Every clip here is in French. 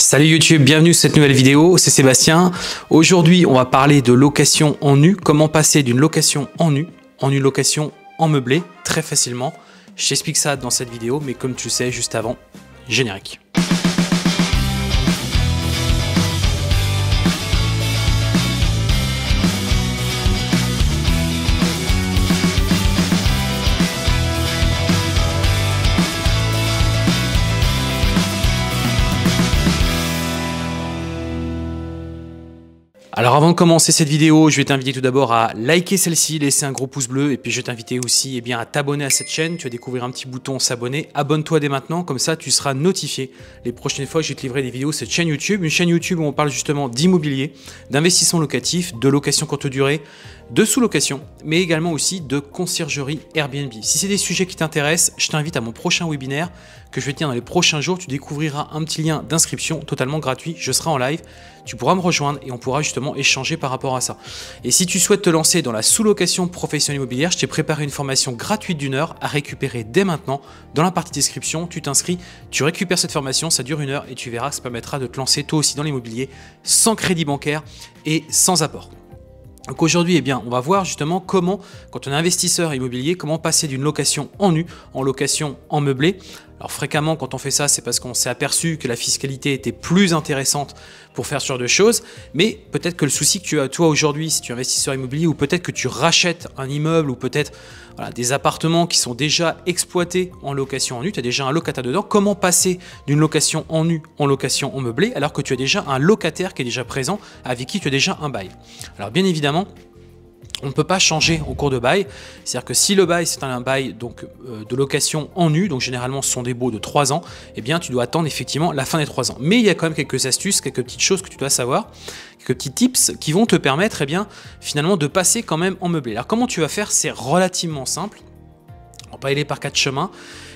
Salut YouTube, bienvenue sur cette nouvelle vidéo, c'est Sébastien. Aujourd'hui, on va parler de location en nu, comment passer d'une location en nu en une location en meublé très facilement. Je t'explique ça dans cette vidéo, mais comme tu le sais juste avant, générique. Alors avant de commencer cette vidéo, je vais t'inviter tout d'abord à liker celle-ci, laisser un gros pouce bleu et puis je vais t'inviter aussi eh bien, à t'abonner à cette chaîne. Tu vas découvrir un petit bouton s'abonner. Abonne-toi dès maintenant, comme ça tu seras notifié les prochaines fois que je vais te livrer des vidéos sur cette chaîne YouTube. Une chaîne YouTube où on parle justement d'immobilier, d'investissement locatif, de location courte durée, de sous-location, mais également aussi de conciergerie Airbnb. Si c'est des sujets qui t'intéressent, je t'invite à mon prochain webinaire que je vais tenir dans les prochains jours. Tu découvriras un petit lien d'inscription totalement gratuit. Je serai en live. Tu pourras me rejoindre et on pourra justement échanger par rapport à ça. Et si tu souhaites te lancer dans la sous-location professionnelle immobilière, je t'ai préparé une formation gratuite d'une heure à récupérer dès maintenant. Dans la partie description, tu t'inscris, tu récupères cette formation, ça dure une heure et tu verras que ça permettra de te lancer toi aussi dans l'immobilier sans crédit bancaire et sans apport. Donc aujourd'hui, eh bien, on va voir justement comment, quand on est investisseur immobilier, comment passer d'une location en nu en location en meublé. Alors fréquemment, quand on fait ça, c'est parce qu'on s'est aperçu que la fiscalité était plus intéressante pour faire ce genre de choses. Mais peut-être que le souci que tu as toi aujourd'hui, si tu es investisseur immobilier, ou peut-être que tu rachètes un immeuble, ou peut-être des appartements qui sont déjà exploités en location en nu, tu as déjà un locataire dedans. Comment passer d'une location en nu en location en meublé alors que tu as déjà un locataire qui est déjà présent, avec qui tu as déjà un bail? Alors bien évidemment, on ne peut pas changer au cours de bail. C'est-à-dire que si le bail c'est un bail euh, de location en nu, donc généralement ce sont des baux de 3 ans, eh bien tu dois attendre effectivement la fin des 3 ans. Mais il y a quand même quelques astuces, quelques petites choses que tu dois savoir, quelques petits tips qui vont te permettre eh bien, finalement de passer quand même en meublé. Alors comment tu vas faire? C'est relativement simple. Pas aller par quatre chemins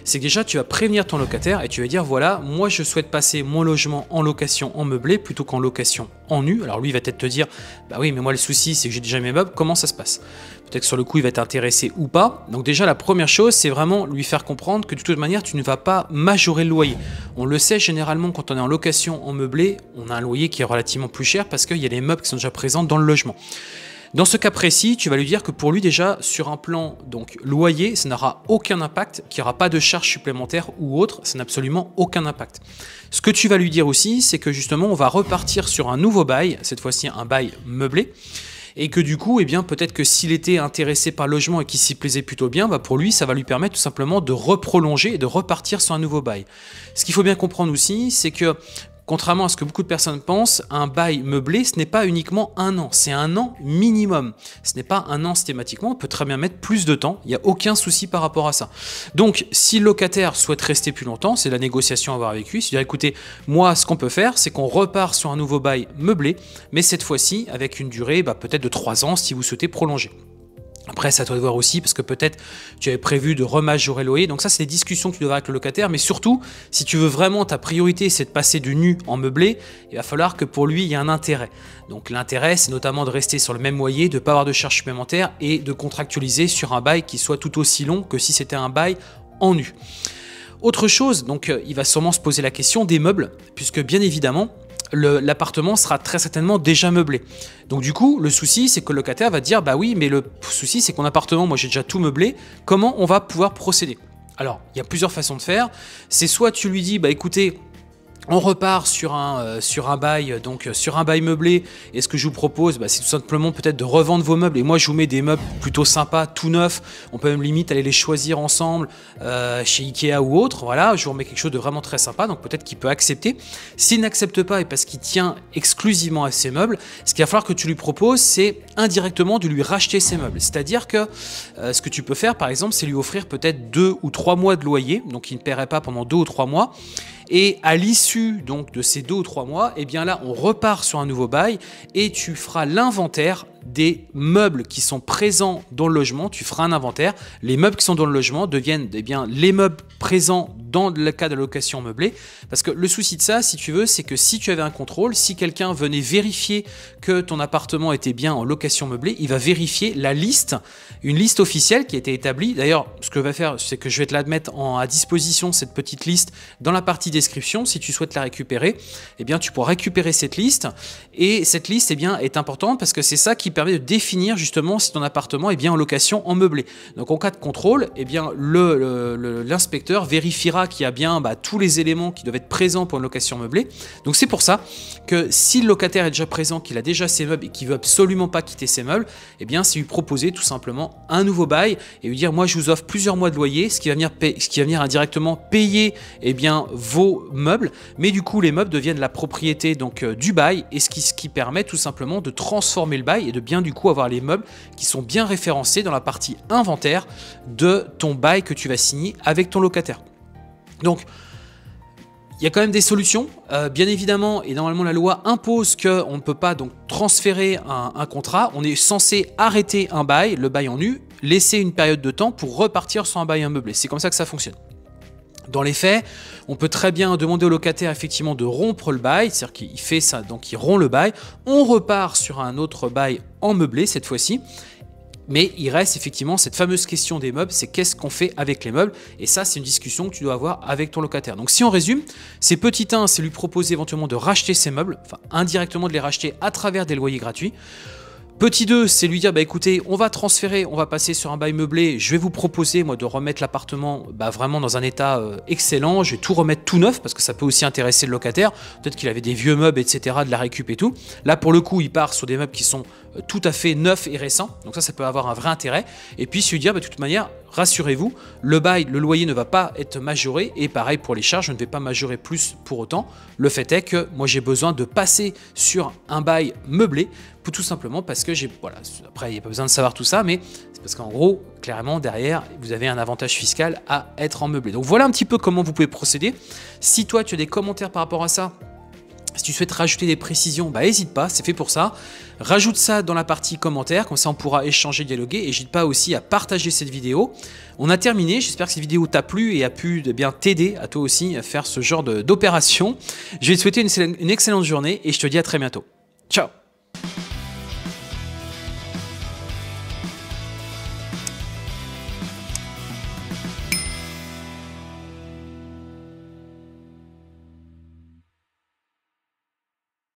c'est que déjà tu vas prévenir ton locataire et tu vas dire voilà, moi je souhaite passer mon logement en location en meublé plutôt qu'en location en nu. Alors lui va peut-être te dire bah oui, mais moi le souci c'est que j'ai déjà mes meubles, comment ça se passe? Peut-être que sur le coup il va t'intéresser ou pas. Donc déjà la première chose c'est vraiment lui faire comprendre que de toute manière tu ne vas pas majorer le loyer. On le sait généralement quand on est en location en meublé, on a un loyer qui est relativement plus cher parce qu'il y a les meubles qui sont déjà présents dans le logement. Dans ce cas précis, tu vas lui dire que pour lui déjà, sur un plan donc loyer, ça n'aura aucun impact, qu'il n'y aura pas de charges supplémentaires ou autre, ça n'a absolument aucun impact. Ce que tu vas lui dire aussi, c'est que justement, on va repartir sur un nouveau bail, cette fois-ci un bail meublé, et que du coup, eh bien, peut-être que s'il était intéressé par le logement et qu'il s'y plaisait plutôt bien, bah pour lui, ça va lui permettre tout simplement de reprolonger et de repartir sur un nouveau bail. Ce qu'il faut bien comprendre aussi, c'est que Contrairement à ce que beaucoup de personnes pensent, un bail meublé, ce n'est pas uniquement un an, c'est un an minimum. Ce n'est pas un an systématiquement, on peut très bien mettre plus de temps, il n'y a aucun souci par rapport à ça. Donc, si le locataire souhaite rester plus longtemps, c'est la négociation à avoir avec lui, c'est-à-dire écoutez, moi, ce qu'on peut faire, c'est qu'on repart sur un nouveau bail meublé, mais cette fois-ci avec une durée bah, peut-être de 3 ans si vous souhaitez prolonger. Après, ça doit voir aussi, parce que peut-être tu avais prévu de remajorer loyer. Donc ça, c'est des discussions que tu devras avec le locataire. Mais surtout, si tu veux vraiment, ta priorité, c'est de passer du nu en meublé, il va falloir que pour lui, il y ait un intérêt. Donc l'intérêt, c'est notamment de rester sur le même loyer, de ne pas avoir de charges supplémentaires et de contractualiser sur un bail qui soit tout aussi long que si c'était un bail en nu. Autre chose, donc euh, il va sûrement se poser la question des meubles, puisque bien évidemment, l'appartement sera très certainement déjà meublé. Donc du coup, le souci, c'est que le locataire va dire, bah oui, mais le souci, c'est qu'on appartement, moi j'ai déjà tout meublé, comment on va pouvoir procéder? Alors, il y a plusieurs façons de faire. C'est soit tu lui dis, bah écoutez, on repart sur un, euh, bail, donc euh, sur un bail meublé. Et ce que je vous propose, bah, c'est tout simplement peut-être de revendre vos meubles. Et moi, je vous mets des meubles plutôt sympas, tout neufs. On peut même limite aller les choisir ensemble euh, chez Ikea ou autre. Voilà, je vous remets quelque chose de vraiment très sympa. Donc peut-être qu'il peut accepter. S'il n'accepte pas et parce qu'il tient exclusivement à ses meubles, ce qu'il va falloir que tu lui proposes, c'est indirectement de lui racheter ses meubles. C'est-à-dire que ce que tu peux faire, par exemple, c'est lui offrir peut-être deux ou trois mois de loyer, donc il ne paierait pas pendant deux ou trois mois. Et à l'issue donc de ces deux ou trois mois, eh bien là, on repart sur un nouveau bail et tu feras l'inventaire des meubles qui sont présents dans le logement, tu feras un inventaire. Les meubles qui sont dans le logement deviennent eh bien, les meubles présents dans le cas de location meublée. Parce que le souci de ça, si tu veux, c'est que si tu avais un contrôle, si quelqu'un venait vérifier que ton appartement était bien en location meublée, il va vérifier la liste, une liste officielle qui a été établie. D'ailleurs, ce que je vais faire, c'est que je vais te la mettre à disposition, cette petite liste, dans la partie description. Si tu souhaites la récupérer, eh bien, tu pourras récupérer cette liste. Et cette liste eh bien, est importante parce que c'est ça qui permet de définir justement si ton appartement est bien en location en meublé. Donc en cas de contrôle, eh bien, l'inspecteur vérifiera qu'il y a bien bah, tous les éléments qui doivent être présents pour une location meublée. Donc c'est pour ça que si le locataire est déjà présent, qu'il a déjà ses meubles et qu'il veut absolument pas quitter ses meubles, eh bien c'est lui proposer tout simplement un nouveau bail et lui dire moi je vous offre plusieurs mois de loyer, ce qui va venir, ce qui va venir indirectement payer eh bien, vos meubles, mais du coup les meubles deviennent la propriété donc euh, du bail et ce qui, ce qui permet tout simplement de transformer le bail et de bien du coup avoir les meubles qui sont bien référencés dans la partie inventaire de ton bail que tu vas signer avec ton locataire. Donc il y a quand même des solutions, euh, bien évidemment, et normalement la loi impose qu'on ne peut pas donc transférer un, contrat. On est censé arrêter un bail, le bail en nu, laisser une période de temps pour repartir sur un bail immeublé. C'est comme ça que ça fonctionne. Dans les faits, on peut très bien demander au locataire effectivement de rompre le bail, c'est-à-dire qu'il fait ça, donc il rompt le bail, on repart sur un autre bail en meublé cette fois-ci, mais il reste effectivement cette fameuse question des meubles, c'est qu'est-ce qu'on fait avec les meubles? Et ça, c'est une discussion que tu dois avoir avec ton locataire. Donc si on résume, c'est petit 1, c'est lui proposer éventuellement de racheter ses meubles, enfin indirectement de les racheter à travers des loyers gratuits. Petit 2, c'est lui dire bah écoutez, on va transférer, on va passer sur un bail meublé. Je vais vous proposer moi de remettre l'appartement bah, vraiment dans un état euh, excellent. Je vais tout remettre tout neuf parce que ça peut aussi intéresser le locataire. Peut-être qu'il avait des vieux meubles, etc. De la récup et tout. Là pour le coup, il part sur des meubles qui sont tout à fait neufs et récents. Donc ça, ça peut avoir un vrai intérêt. Et puis se dire bah, de toute manière, rassurez-vous, le bail, le loyer ne va pas être majoré. Et pareil pour les charges, je ne vais pas majorer plus pour autant. Le fait est que moi j'ai besoin de passer sur un bail meublé tout simplement parce que j'ai. Voilà, après, il n'y a pas besoin de savoir tout ça, mais c'est parce qu'en gros, clairement, derrière, vous avez un avantage fiscal à être en meublé. Donc voilà un petit peu comment vous pouvez procéder. Si toi, tu as des commentaires par rapport à ça, si tu souhaites rajouter des précisions, bah n'hésite pas, c'est fait pour ça. Rajoute ça dans la partie commentaires, comme ça on pourra échanger, dialoguer. Et n'hésite pas aussi à partager cette vidéo. On a terminé, j'espère que cette vidéo t'a plu et a pu eh bien t'aider à toi aussi à faire ce genre d'opération. Je vais te souhaiter une excellente journée et je te dis à très bientôt. Ciao